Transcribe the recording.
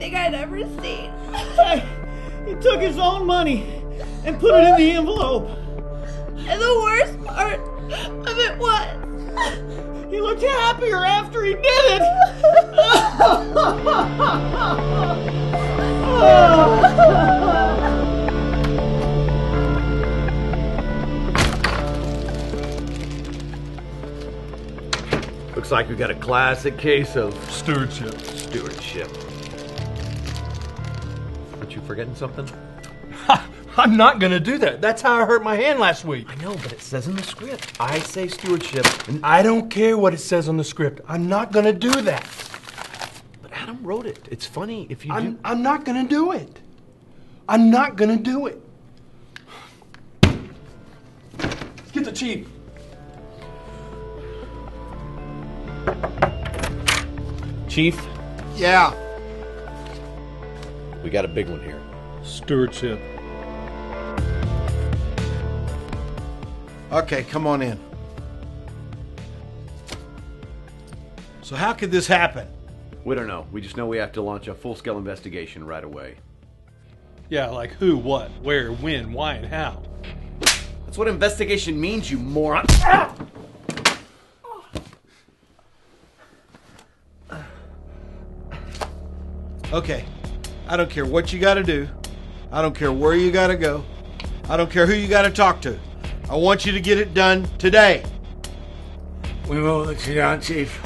I'd ever seen. He took his own money and put it in the envelope. And the worst part of it was, He looked happier after he did it. Looks like we got a classic case of Stewardship. stewardship. Aren't you forgetting something? I'm not gonna do that. That's how I hurt my hand last week. I know, but it says in the script. I say stewardship, and I don't care what it says on the script. I'm not gonna do that. but Adam wrote it. It's funny if you I'm, do. I'm not gonna do it. I'm not gonna do it. Let's Get the chief. Chief, Yeah. We got a big one here. Stewardship. Okay, come on in. So, how could this happen? We don't know. We just know we have to launch a full-scale investigation right away. Yeah, like who, what, where, when, why, and how. That's what investigation means, you moron. Okay, I don't care what you got to do. I don't care where you got to go. I don't care who you got to talk to. I want you to get it done today. We won't let you down, Chief.